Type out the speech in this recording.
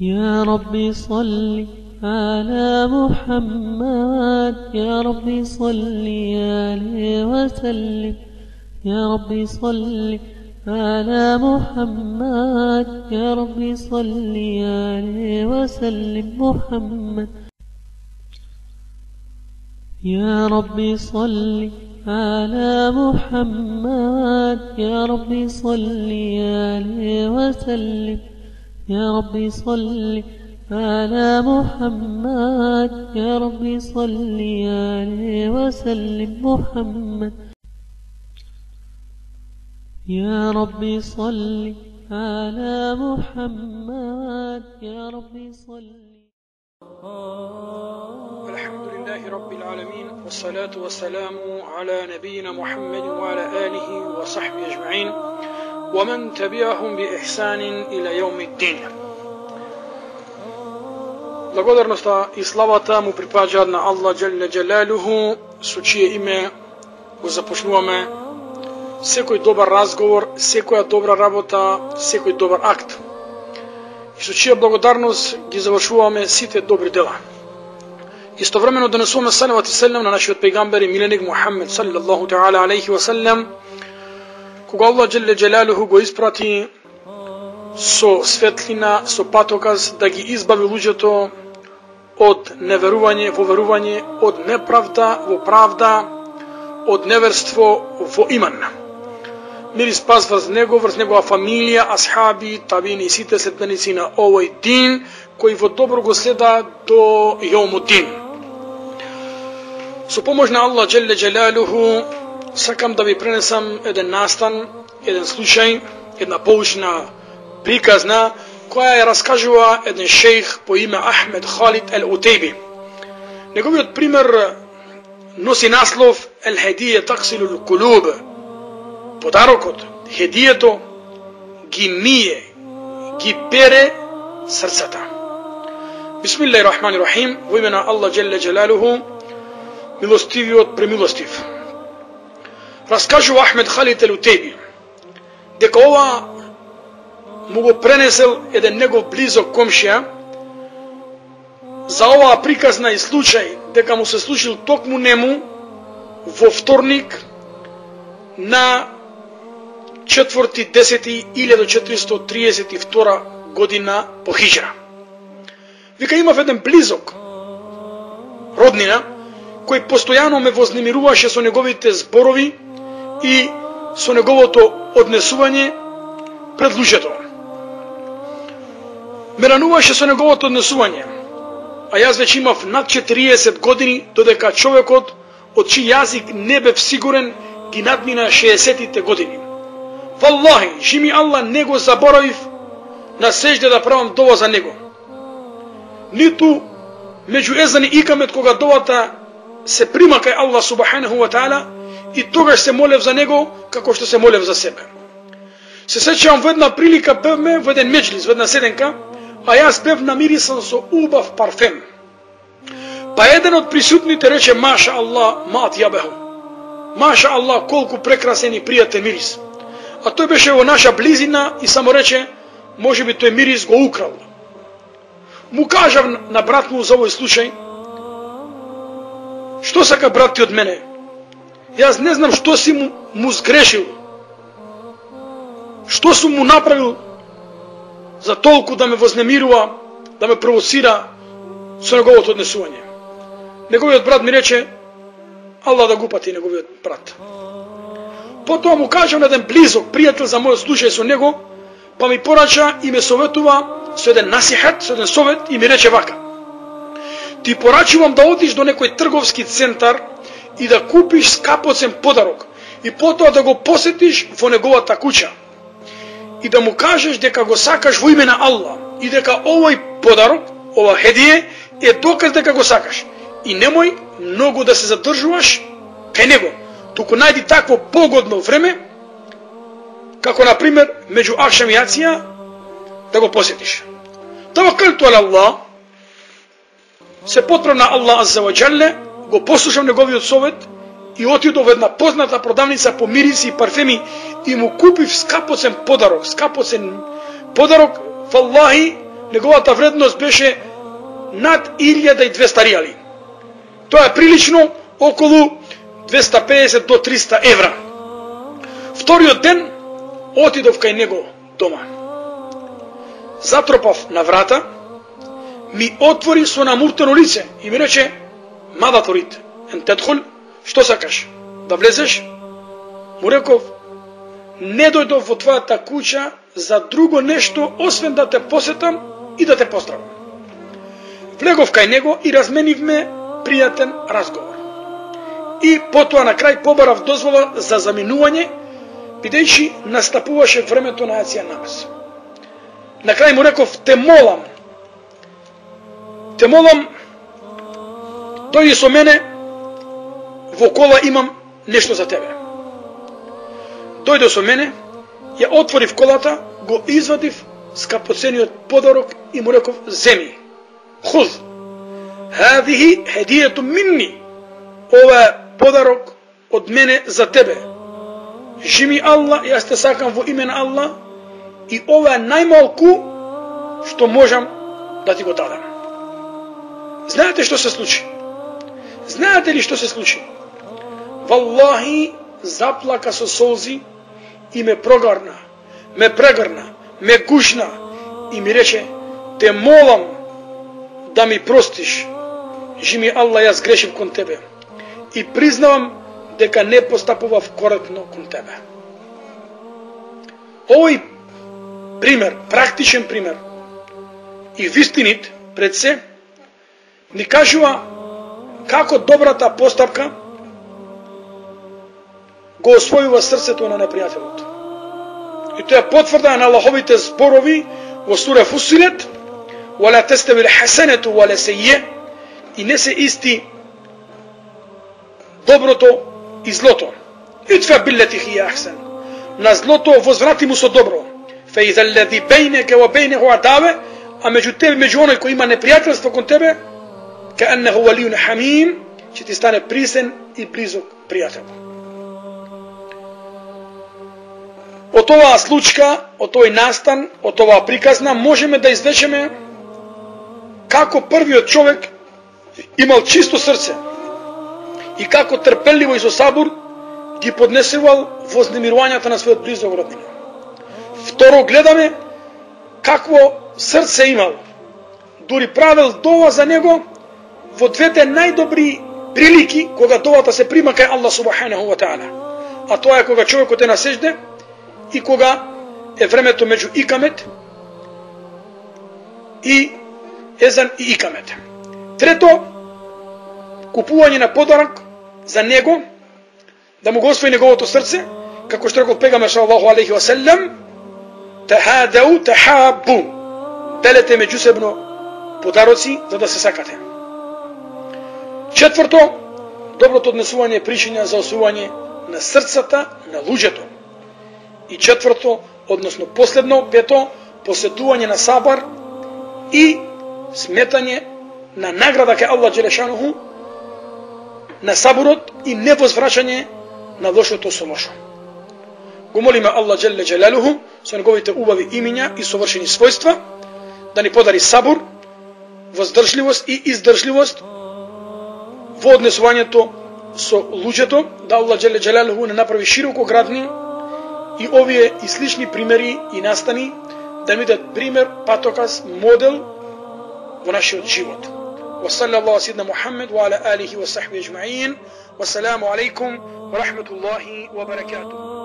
يا ربي صل على محمد. يا ربي صل عليه وسلم. يا ربي صل على محمد. يا ربي صل عليه وسلم. محمد. يا ربي صل على محمد. يا ربي صل عليه وسلم. يا ربي صل على محمد. يا ربي صل عليه وسلم محمد. يا ربي صل على محمد. يا ربي صل الحمد لله رب العالمين والصلاة والسلام على نبينا محمد وعلى آله وصحبه أجمعين. ومن تبعهم بإحسان إلى يوم الدين Благодарноста и славата му припаѓаат на Аллах Джелле Джелалуху, со чие име го започнуваме секој добар разговор, секоја добра работа, секој добар акт. И со чија благодарност ги завршуваме сите добри дела. Истовремено донесуваме салават и селем на нашиот пегамбер и миленик Мухаммед саллаллаху таala алейхи ва саллем, кога Аллах Джелле Джелалуху го испрати со светлина, со патоказ да ги избави луѓето од неверување во верување, од неправда во правда, од неверство во иман. Мир и спас врз него, врз негова фамилија, асхаби, табини и сите следбеници на овој дин, кои во добро го следа до јомудин. Со помош на Аллах Джелле Джелалуху, сакам да ви пренесам еден настан, еден случај, една поучна приказна, која ја раскажува еден шейх по име Ахмед Халид Ел Утейби. Неговиот пример носи наслов Ел Хедије Таксилу Кулуб. Подарокот, хедијето ги мие, ги пере срцата. Бисмиллахи рахмани рахим, во име на Аллах Джелле Джелалуху, милостивиот премилостив. Раскажува Ахмед Халид Ел дека ова му го пренесел еден негов близок комшија за оваа приказна и случај дека му се случил токму нему во вторник на 4.10.1432 година по хиджра. Вика имав еден близок роднина кој постојано ме вознемируваше со неговите зборови и со неговото однесување пред луѓето ме рануваше со неговото однесување, а јас веќе имав над 40 години, додека човекот, од чиј јазик не бев сигурен, ги надмина 60-тите години. Валлахи, жими Аллах, не го заборавив на сежде да правам дова за него. Ниту меѓу езани икамет кога довата се прима кај Аллах субханаху ва таала, и тогаш се молев за него како што се молев за себе. Се сеќавам во една прилика бевме во еден меđлис, во една седенка, а јас бев намирисан со убав парфем. Па еден од присутните рече, Маша Аллах, мат јабеху. Маша Аллах, колку прекрасен и пријатен мирис. А тој беше во наша близина и само рече, може би тој мирис го украл. Му кажав на брат му за овој случај, што сака брат ти од мене? Јас не знам што си му, му сгрешил. Што сум му направил за толку да ме вознемирува, да ме провоцира со неговото однесување. Неговиот брат ми рече, Аллах да го пати неговиот брат. Потоа му кажам на еден близок пријател за мојот случај со него, па ми порача и ме советува со еден насихат, со еден совет и ми рече вака. Ти порачувам да одиш до некој трговски центар и да купиш скапоцен подарок и потоа да го посетиш во неговата куќа и да му кажеш дека го сакаш во име на Аллах и дека овој подарок, ова хедие е доказ дека го сакаш. И немој многу да се задржуваш кај него, туку најди такво погодно време, како на пример меѓу Акшам и Ација, да го посетиш. Тавакалту ала Аллах, се потребна на Аллах азза ва Jalla, го послушав неговиот совет и отидов во една позната продавница по мириси и парфеми и му купив скапоцен подарок, скапоцен подарок, фаллахи, неговата вредност беше над 1200 риали. Тоа е прилично околу 250 до 300 евра. Вториот ден отидов кај него дома. Затропав на врата, ми отвори со намуртено лице и ми рече, мада турит, ен тетхул, што сакаш, да влезеш? Му реков, не дојдов во твојата куќа за друго нешто, освен да те посетам и да те поздравам. Влегов кај него и разменивме пријатен разговор. И потоа на крај побарав дозвола за заминување, бидејќи настапуваше времето на Ација намаз. На крај му реков, те молам, те молам, дојди со мене, во кола имам нешто за тебе. Дојде со мене, ја отворив колата, го извадив скапоцениот подарок и му реков, земи, хуз, хадихи хедијето минни, ова е подарок од мене за тебе. Жими Аллах, јас те сакам во име на Аллах и ова е најмалку што можам да ти го дадам. Знаете што се случи? Знаете ли што се случи? Валлахи заплака со солзи и ме прогарна, ме прегарна, ме гушна и ми рече, те молам да ми простиш. Жими Аллах, јас грешив кон тебе. И признавам дека не постапував коректно кон тебе. Овој пример, практичен пример и вистинит пред се, ни кажува како добрата постапка го освојува срцето на непријателот. И тоа е потврда на Аллаховите зборови во сура Фусилет, ولا تستوي الحسنة ولا سيئة и не се исти доброто и злото. Итфа биллети хија ахсен. На злото возврати му со добро. Фе иза леди бейнеке во бейнеху адаве, а меѓу тебе, меѓу оној кој има непријателство кон тебе, ка еннеху валиун хамим, ќе ти стане присен и близок пријател. Од оваа случка, од тој настан, од оваа приказна, можеме да извлечеме како првиот човек имал чисто срце и како трпеливо и со сабур ги поднесувал вознемирувањата на својот близок роднина. Второ, гледаме какво срце имал. Дури правил дова за него во двете најдобри прилики кога довата се прима кај Аллах субханаху ва таала. А тоа е кога човекот е на сежде и кога е времето меѓу икамет и езан и икамет. Трето, купување на подарок за него, да му го освои неговото срце, како што рекол пегаме саллаху алейхи ва селлем, тахадау тахабу. Делете меѓусебно подароци за да се сакате. Четврто, доброто однесување е причина за осување на срцата на луѓето. И четврто, односно последно, пето, посетување на сабар и сметање на награда кај Аллах Джелешануху на сабурот и невозвраќање на лошото со лошо. Го молиме Аллах Джелле Джелалуху со неговите убави имиња и совршени својства да ни подари сабур, воздржливост и издржливост во однесувањето со луѓето, да Аллах Джеле Джелалуху не направи широко градни и овие и слични примери и настани да ми дадат пример, патоказ, модел во нашиот живот. وصلى الله سيدنا محمد وعلى آله وصحبه أجمعين والسلام عليكم ورحمة الله وبركاته